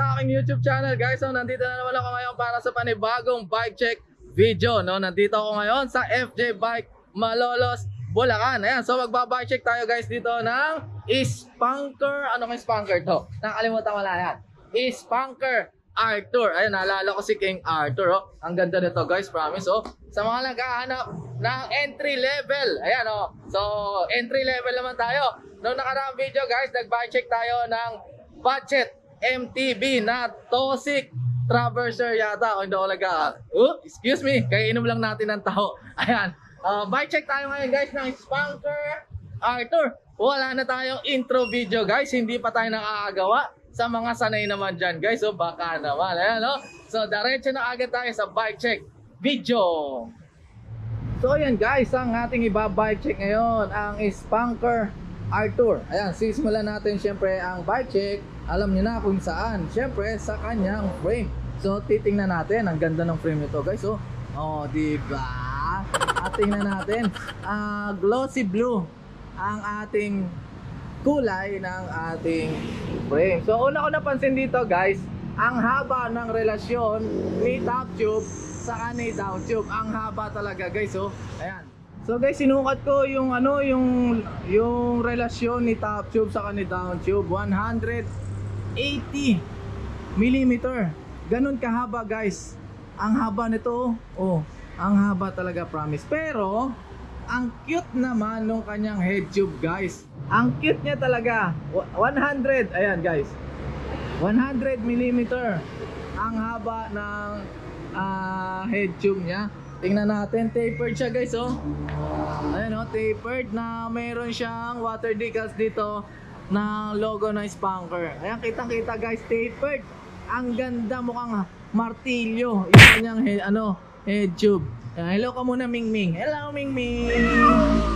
sa aking YouTube channel guys. So nandito na naman ako ngayon para sa panibagong bike check video. No? Nandito ako ngayon sa FJ Bike Malolos, Bulacan. Ayan, so magbabike check tayo guys dito ng Spanker. Ano kang Spanker to? Nakalimutan wala yan. Spanker Arthur. Ayun, naalala ko si King Arthur. Oh. Ang ganda nito guys, promise. Oh. Sa mga naghahanap ng entry level. Ayan oh. So, entry level naman tayo. Noong nakaraang video guys, nag-bike check tayo ng budget MTB na Tosik Traverser yata. O hindi ako nag uh, excuse me, kaya inom lang natin ng taho. Ayan. Uh, bike check tayo ngayon guys ng Spanker Arthur. Wala na tayong intro video guys. Hindi pa tayo nakakagawa sa mga sanay naman dyan guys. So baka naman. Ayan no? So diretso na agad tayo sa bike check video. So ayan guys, ang ating iba-bike check ngayon ang Spanker Arthur. Ayan, sisimulan natin syempre ang bike check. Alam niyo na kung saan. Syempre sa kanyang frame. So titingnan natin, ang ganda ng frame nito guys. Oh, oh di ba? At tingnan natin, ah glossy blue ang ating kulay ng ating frame. So una ko napansin dito guys, ang haba ng relasyon ni top tube sa ni down tube. Ang haba talaga guys, oh. Ayan. So guys, sinukat ko yung ano, yung yung relasyon ni top tube sa ni down tube 180 mm. Ganun kahaba guys. Ang haba nito, oh. Ang haba talaga promise. Pero ang cute naman nung kanyang head tube guys. Ang cute niya talaga. 100, ayan guys. 100 mm ang haba ng ah, head tube niya. Tingnan natin, tapered siya guys oh. Ayan oh, tapered na mayroon siyang water decals dito na logo ng Spanker. Ayan, kitang-kita guys, tapered. Ang ganda mukhang martilyo. Yung kanyang head, ano, head tube. Ayan, hello ka muna Ming Ming. Hello Ming Ming.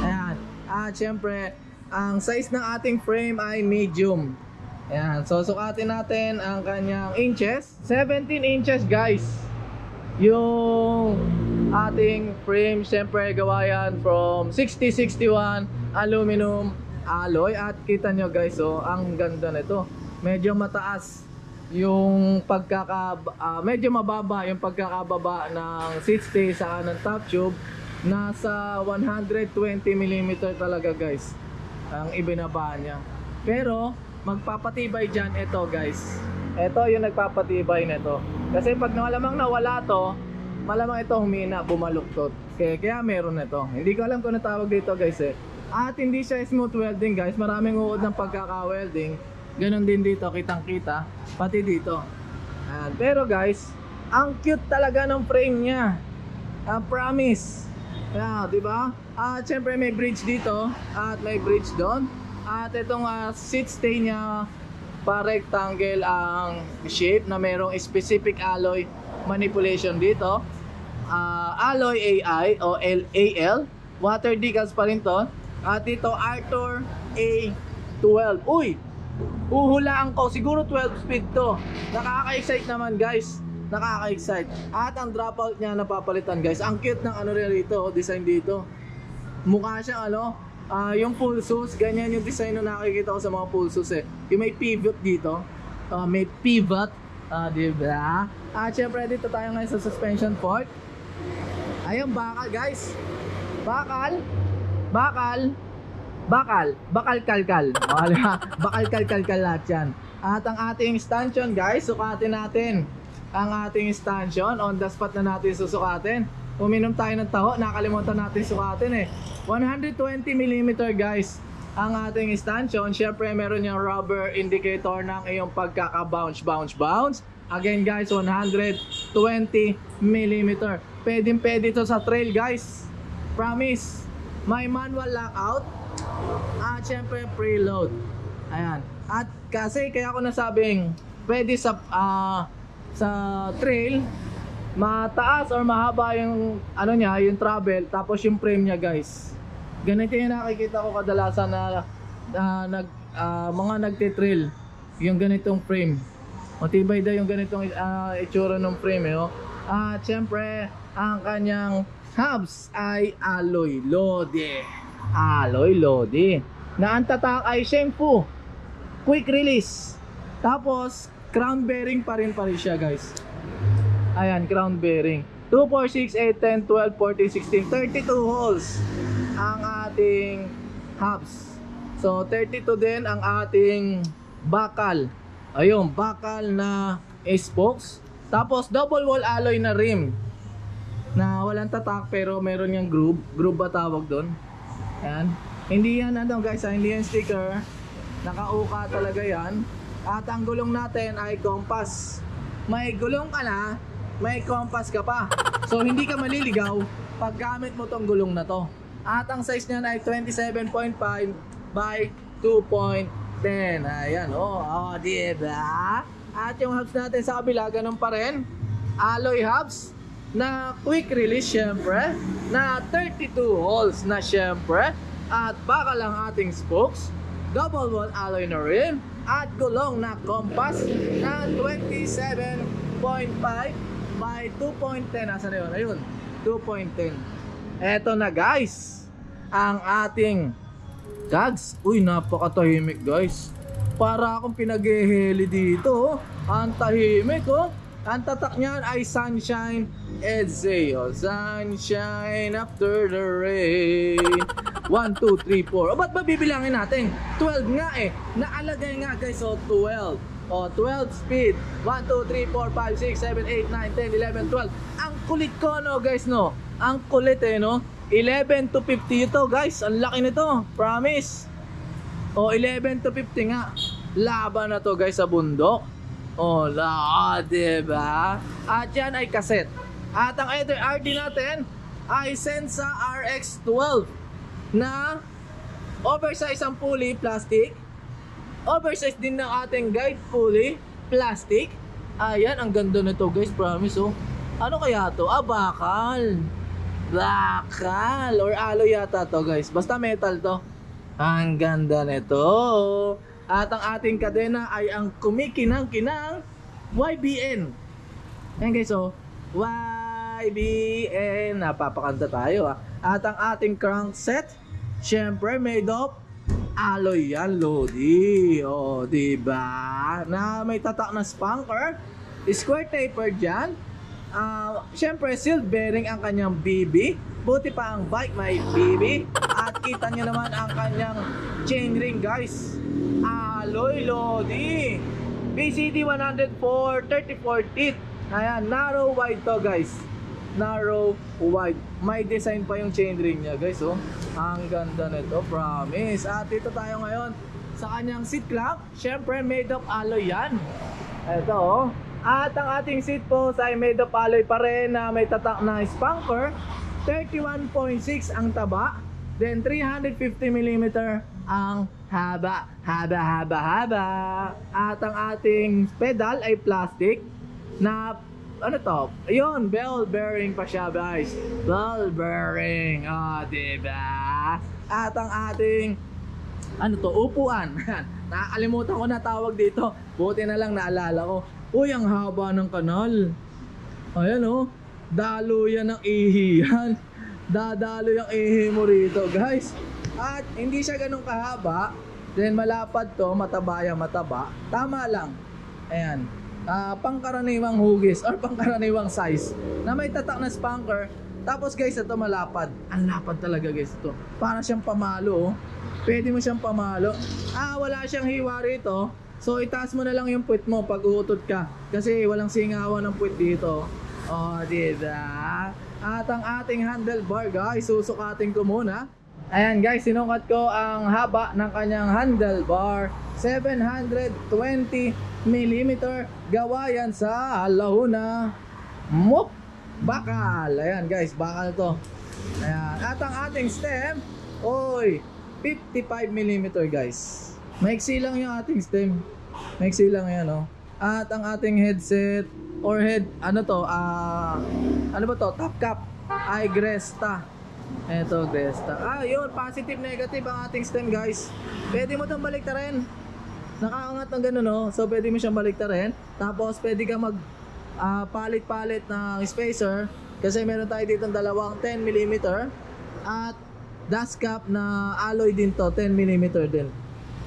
Ayan. At syempre, ang size ng ating frame ay medium. Ayan, so sukatin natin ang kanyang inches. 17 inches guys. Yung ating frame, syempre gawa yan from 6061 aluminum alloy. At kita nyo guys, oh, ang ganda nito. Medyo mataas yung pagkaka ah, medyo mababa yung pagkakababa ng seat stay sa ng top tube nasa 120 mm talaga guys ang ibinaba niya pero magpapatibay dyan ito guys ito yung nagpapatibay nito kasi pag malamang nawala to malamang ito humina bumaluktot kaya, kaya meron ito hindi ko alam kung ano tawag dito guys eh at hindi siya smooth welding guys maraming uod ng pagkaka-welding Ganon din dito, kitang kita. Pati dito. Ayan. Pero guys, ang cute talaga ng frame niya. Uh, promise. Ayan, di ba? At syempre may bridge dito at may bridge doon. At itong uh, seat stay niya pa rectangle ang shape na merong specific alloy manipulation dito. Uh, alloy AI o LAL. Water decals pa rin to. At dito Arthur A12. Uy! Uhulaan ko, siguro 12 speed to. Nakaka-excite naman guys. Nakaka-excite. At ang dropout niya napapalitan guys. Ang cute ng ano rin dito, design dito. Mukha siyang ano, ah, yung pulsos, ganyan yung design na nakikita ko sa mga pulsos eh. Yung may pivot dito. Ah, may pivot. Ah, di ba? At syempre dito tayo ngayon sa suspension port. Ayun, bakal guys. Bakal. Bakal. Bakal, bakal kalkal. O, di ba? Bakal kalkal kal lahat yan. At ang ating stanchion guys, sukatin natin. Ang ating stanchion, on the spot na natin susukatin. Uminom tayo ng taho, nakalimutan natin sukatin eh. 120 mm guys. Ang ating stanchion, syempre meron yung rubber indicator ng iyong pagkaka-bounce, bounce, bounce. Again guys, 120 mm. Pwedeng pwede ito sa trail guys. Promise. May manual lockout at syempre preload. Ayan. At kasi kaya ako nasabing pwede sa ah, sa trail mataas or mahaba yung ano niya, yung travel tapos yung frame niya, guys. Ganito yung nakikita ko kadalasan na ah, nag ah, mga nagte-trail yung ganitong frame. Matibay daw yung ganitong ah, itsura ng frame eh, oh. At syempre, ang kanyang hubs ay alloy lode alloy lodi na ang tatak ay Shengfu quick release Tapos, crown bearing pa rin pa rin siya guys. Ayan, crown bearing. 2, 4, 6, 8, 10, 12, 14, 16, 32 holes ang ating hubs. So, 32 din ang ating bakal. Ayun, bakal na spokes. Tapos, double wall alloy na rim. Na walang tatak pero meron yung groove. Groove ba tawag doon? Ayan. Hindi yan ano guys, ah, hindi yan sticker. Nakauka talaga yan. At ang gulong natin ay compass. May gulong ka na, may compass ka pa. So hindi ka maliligaw pag gamit mo tong gulong na to. At ang size niyan ay 27.5 by 2.10. Ayan, oh, oh, diba? At yung hubs natin sa kabila, ganun pa rin. Alloy hubs na quick release syempre, na 32 holes na syempre, at baka lang ating spokes, double wall alloy na rim, at gulong na compass na 27.5 by 2.10. Nasa na yun? Ayun, 2.10. Eto na guys, ang ating tags. Uy, napakatahimik guys. Para akong pinag-heli dito. oh. Ang tahimik oh. Ang tatak niyan ay Sunshine Edsay. Oh. Sunshine after the rain. 1, 2, 3, 4. O ba't ba natin? 12 nga eh. Naalagay nga guys. So 12. O 12 speed. 1, 2, 3, 4, 5, 6, 7, 8, 9, 10, 11, 12. Ang kulit ko no guys no. Ang kulit eh no. 11 to 50 ito guys. Ang laki nito. Promise. O 11 to 50 nga. Laban na to guys sa bundok. O la, diba? At yan ay cassette. At ang ito RD natin ay Sensa RX12 na oversize ang pulley, plastic. Oversize din ng ating guide pulley, plastic. Ayan, ang ganda nito guys, promise oh. Ano kaya to? Ah. Bakal or alloy yata to guys. Basta metal to. Ang ganda nito. At ang ating kadena ay ang kumikinang-kinang YBN. Ayan guys, oh. YBN. Napapakanta tayo ah. At ang ating crankset, syempre made of alloy yan, Lodi. O, diba? Na may tatak na spanker. Square taper dyan. Ah, syempre, sealed bearing ang kanyang BB. Buti pa ang bike may BB. At kita nyo naman ang kanyang chainring, guys. Alloy Lodi. BCD 104, 34 teeth. Ayan, narrow wide to, guys. Narrow wide. May design pa yung chainring niya, guys. Oh. Ang ganda nito, promise. At dito tayo ngayon sa kanyang seat clamp. Syempre, made of alloy yan. Ito, oh. At ang ating seat post ay made of alloy pa rin na may tatak na spanker. 31.6 ang taba. Then 350mm ang haba. Haba, haba, haba. At ang ating pedal ay plastic na ano to? Ayun, bell bearing pa siya guys. Bell bearing. Ah, diba? At ang ating ano to, upuan. Nakakalimutan ko na tawag dito. Buti na lang naalala ko. Uy, ang haba ng kanal. Ayan oh. Dalo yan ng ihi yan. Dadalo yung ihi mo rito, guys. At hindi siya ganun kahaba. Then malapad to, mataba yan, mataba. Tama lang. Ayan. Ah, pangkaraniwang hugis or pangkaraniwang size na may tatak na spanker. Tapos guys, ito malapad. Ang lapad talaga guys ito. Para siyang pamalo oh. Pwede mo siyang pamalo. Ah, wala siyang hiwa rito. So itaas mo na lang yung puwit mo pag uutot ka. Kasi walang singawan ng puwit dito. Oh, diba? At ang ating handlebar guys, susukatin ko muna. Ayan guys, sinukat ko ang haba ng kanyang handlebar. 720mm gawa yan sa Lahuna. Mop! Bakal! Ayan guys, bakal to. Ayan. At ang ating stem, oy, 55mm guys. Maiksi lang yung ating stem. Maiksi lang yan, oh. At ang ating headset or head, ano to, ah, ano ba to, top cap ay Gresta. Eto, Gresta. Ah, yun, positive, negative ang ating stem, guys. Pwede mo itong baliktarin. Nakaangat ng ganun, no? So, pwede mo siyang baliktarin. Tapos, pwede ka mag ah, palit-palit ng spacer. Kasi meron tayo dito dalawang 10mm. At dust cap na alloy din to, 10mm din.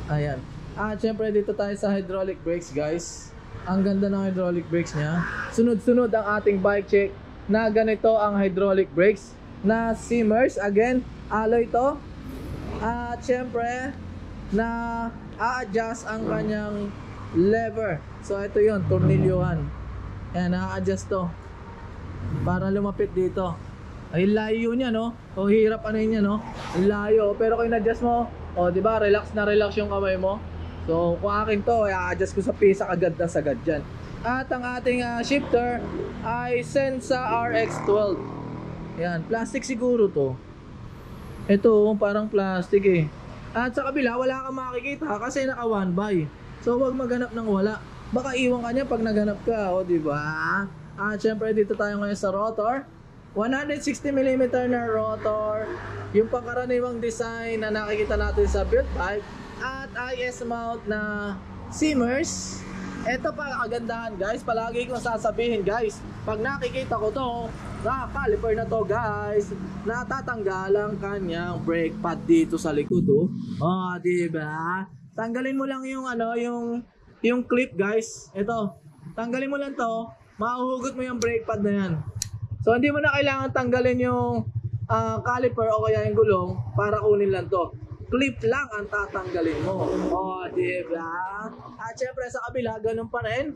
Ayan. At syempre dito tayo sa hydraulic brakes guys. Ang ganda ng hydraulic brakes niya. Sunod-sunod ang ating bike check na ganito ang hydraulic brakes na Simmers. Again, alloy to. At syempre, na a-adjust ang kanyang lever. So ito yon tornilyohan. Ayan, na-adjust to. Para lumapit dito. Ay layo niya no. O hirap ano niya no. Layo. Pero kung in-adjust mo, o di ba relax na relax yung kamay mo. So kung akin to, i-adjust ko sa pisa agad na sagad dyan. At ang ating ah, shifter ay Sensa RX12. Yan, plastic siguro to. Ito, parang plastic eh. At sa kabila, wala kang makikita kasi naka one by. So, wag maghanap ng wala. Baka iwan ka niya pag naghanap ka, o di ba? At syempre, dito tayo ngayon sa rotor. 160mm na rotor. Yung pangkaraniwang design na nakikita natin sa build pipe. At IS mount na Simmers. Ito pa kagandahan guys, palagi kong sasabihin guys, pag nakikita ko to, na caliper na to guys, natatanggal ang kanyang brake pad dito sa likod oh. Oh, di ba? Tanggalin mo lang yung ano, yung yung clip guys. Ito. Tanggalin mo lang to, mahuhugot mo yung brake pad na yan. So hindi mo na kailangan tanggalin yung ah, caliper o kaya yung gulong para kunin lang to. Clip lang ang tatanggalin mo. Oh, di ba? At syempre sa kabila, ganun pa rin.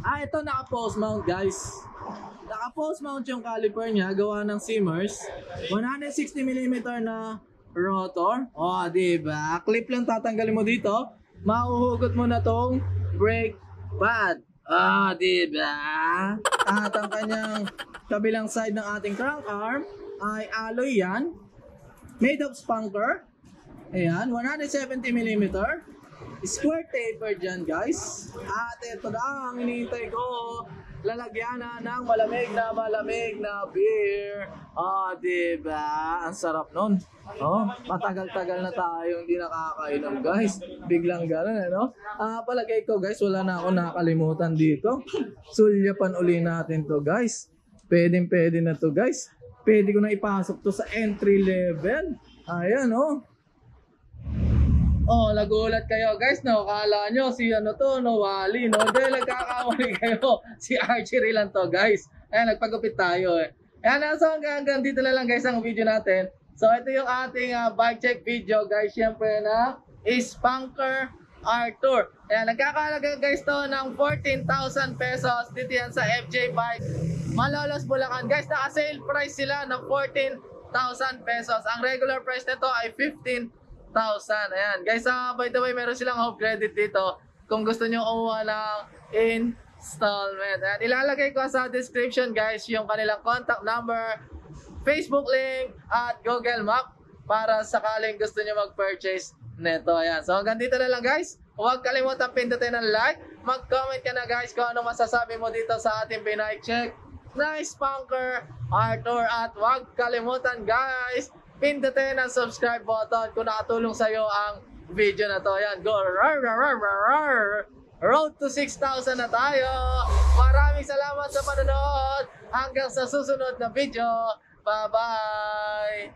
Ah, ito naka-post mount guys. Naka-post mount yung caliper niya, gawa ng Simmers. 160mm na rotor. Oh, di ba? Clip lang tatanggalin mo dito. Mahuhugot mo na tong brake pad. Ah, di ba? At ang kanyang kabilang side ng ating crank arm ay alloy yan. Made of spunker. Ayan, 170mm. Square taper dyan, guys. At ito na ang hinihintay ko. Lalagyan na ng malamig na malamig na beer. Ah, di ba? Ang sarap nun. Oh, matagal-tagal na tayo hindi nakakainom, guys. Biglang gano'n, ano? Ah, palagay ko, guys, wala na ako nakalimutan dito. Sulyapan uli natin to, guys. Pwedeng pwede na to, guys. Pwede ko na ipasok to sa entry level. Ayan, oh. Oh, nagulat kayo guys, no? Kala nyo si ano to, no, Wally, no? Hindi, nagkakamali kayo. Si Archery lang to, guys. Ayan, nagpagupit tayo eh. Ayan, so hanggang, hanggang dito na lang guys ang video natin. So ito yung ating uh, bike check video guys, syempre na is Punker Arthur. Ayan, nagkakalaga guys to ng 14,000 pesos dito yan sa FJ Bike. Malolos Bulacan. Guys, naka-sale price sila ng 14,000 pesos. Ang regular price nito ay 15,000. Ayan. Guys, ah, by the way, meron silang home credit dito. Kung gusto nyo kumuha ng installment. Ayan. Ilalagay ko sa description guys yung kanilang contact number, Facebook link, at Google Map para sakaling gusto nyo mag-purchase neto. Ayan. So hanggang dito na lang guys. Huwag kalimutan pindutin ng like. Mag-comment ka na guys kung ano masasabi mo dito sa ating Pinay Check. Nice punker, Arthur. At huwag kalimutan guys, pindutin ang subscribe button kung nakatulong sa'yo ang video na to. Ayan, go. Rar, rar, rar, rar. Road to 6,000 na tayo. Maraming salamat sa panonood. Hanggang sa susunod na video. Bye-bye.